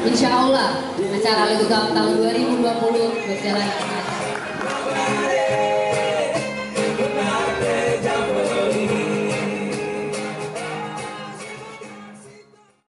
Insya Allah acara Lagu Gam tahun 2020 berjalan